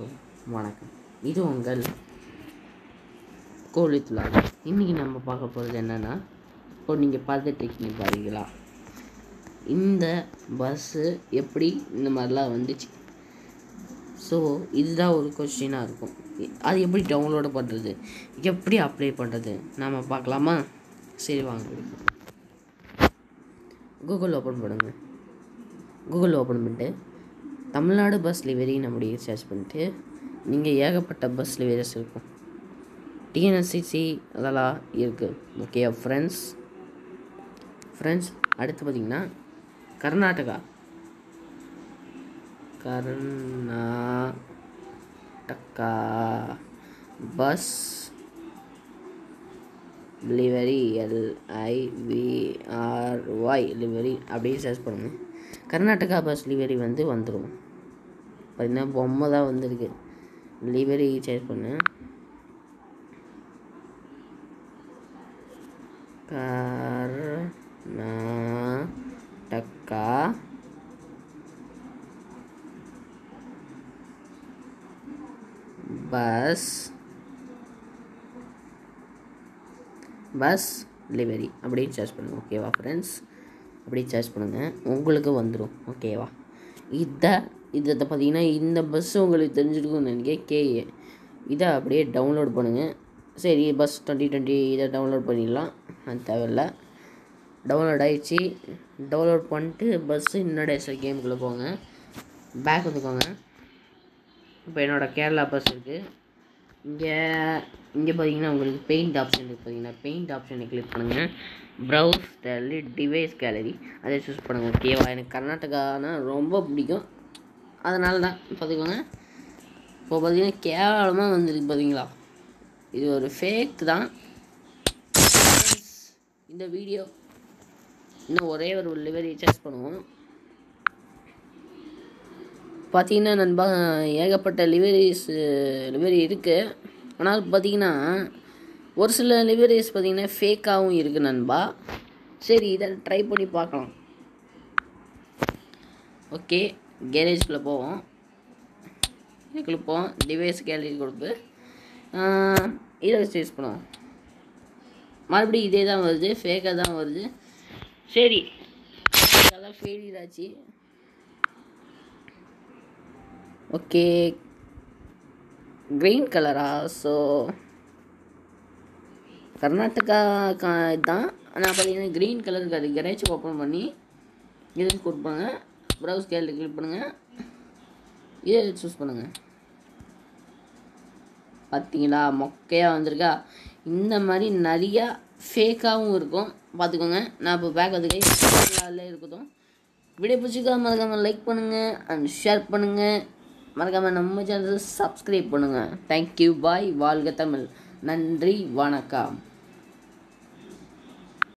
வணக்கம். இது உங்கள் கோழித்துலா இன்றைக்கி நம்ம பார்க்க போகிறது என்னென்னா இப்போ நீங்கள் பார்த்துட்டு பாருங்களா இந்த பஸ்ஸு எப்படி இந்த மாதிரிலாம் வந்துச்சு? ஸோ இதுதான் ஒரு கொஸ்டினாக இருக்கும். அது எப்படி டவுன்லோடு பண்ணுறது எப்படி அப்ளை பண்ணுறது நாம் பார்க்கலாமா? சரி வாங்க. கூகுள் ஓப்பன் பண்ணுங்கள் கூகுள் ஓப்பன் பண்ணிட்டு தமிழ்நாடு பஸ் லிவரி நம்முடைய சர்ச் பண்ணிட்டு நீங்கள் ஏகப்பட்ட பஸ் லிவரிஸ் இருக்கும் டிஎன்எஸ்சிசி அதெல்லாம் இருக்குது ஓகே ஃப்ரெண்ட்ஸ் ஃப்ரெண்ட்ஸ் அடுத்து பார்த்திங்கன்னா Karnataka. Karnataka. Bus livery L I V R Y livery அப்படியே சர்ச் பண்ணுங்கள் கர்நாடகா பஸ் லிவரி வந்து வந்துடும் பார்த்தீங்கன்னா பொம்மை தான் வந்திருக்கு. லிவரி சேர் பண்ணு. கர்நாடகா. பஸ் பஸ் டெலிவரி அப்படின்னு சர்ச் பண்ணுங்கள் ஓகேவா ஃப்ரெண்ட்ஸ் அப்படி சர்ச் பண்ணுங்கள் உங்களுக்கு வந்துடும் ஓகேவா இதை இதை பார்த்தீங்கன்னா இந்த பஸ் உங்களுக்கு தெரிஞ்சிருக்கும்னு நினைக்க கேஏ இதை அப்படியே டவுன்லோட் பண்ணுங்கள் சரி பஸ் டுவெண்ட்டி டுவெண்ட்டி இதை டவுன்லோட் பண்ணிடலாம். அது தேவையில்லை. டவுன்லோட் ஆகிடுச்சு டவுன்லோட் பண்ணிட்டு பஸ்ஸு இன்னடேஷன் கேமுக்குள்ளே போங்க. பேக் வந்துக்கோங்க இப்போ என்னோடய கேரளா பஸ் இருக்குது இங்கே இங்கே பார்த்தீங்கன்னா உங்களுக்கு பெயிண்ட் ஆப்ஷன் இருக்குது பார்த்தீங்கன்னா பெயிண்ட் ஆப்ஷனை கிளிக் பண்ணுங்கள் ப்ரௌஸ் டெல்லி டிவைஸ் கேலரி அதை சூஸ் பண்ணுங்கள் ஓகேவா எனக்கு கர்நாடகானா ரொம்ப பிடிக்கும். அதனால தான் பார்த்துக்கோங்க இப்போ பார்த்தீங்கன்னா கேவலமாக வந்துருக்கு பார்த்தீங்களா இது ஒரு ஃபேக் தான். இந்த வீடியோ இன்னும் ஒரே ஒரு லிவரி சர்ச் பண்ணுவோம். பார்த்தீங்கன்னா நண்பா ஏகப்பட்ட லிவரிஸ் லிவரி இருக்குது ஆனால் பார்த்தீங்கன்னா ஒரு சில லிவரிஸ் பார்த்தீங்கன்னா ஃபேக்காகவும் இருக்குது நண்பா. சரி இதை ட்ரை பண்ணி பார்க்கலாம். ஓகே கேரேஜ்குள்ளே போவோம். இதுக்குள்ளே போவோம். டிவைஸ் கேலரி கொடுத்து இதை வச்சு யூஸ் பண்ணுவோம். மறுபடியும் இதே தான் வருது ஃபேக்காக தான் வருது. சரி அதெல்லாம் ஃபெயிலியர் ஆச்சு ஓகே க்ரீன் கலரா ஸோ கர்நாடகா கா தான் ஆனால் பார்த்தீங்கன்னா க்ரீன் கலருக்கு அது கரேஜ் ஓப்பன் பண்ணி இது கொடுப்பாங்க ப்ரௌஸ் கேலரி கிளிக் பண்ணுங்கள் இதை சூஸ் பண்ணுங்கள் பார்த்தீங்களா மொக்கையாக வந்திருக்கா இந்த மாதிரி நிறையா ஃபேக்காகவும் இருக்கும் பார்த்துக்கோங்க நான் இப்போ பேக் வந்துக்கே இருக்கட்டும் வீடியோ பிடிச்சிக்கா மறக்காமல் லைக் பண்ணுங்கள் அண்ட் ஷேர் பண்ணுங்கள் மறக்காமல் நம்ம சேனல் சப்ஸ்கிரைப் பண்ணுங்கள் தேங்க்யூ பாய் வாழ்க தமிழ். நன்றி. வணக்கம்.